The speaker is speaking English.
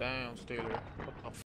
Damn, Steeler. What the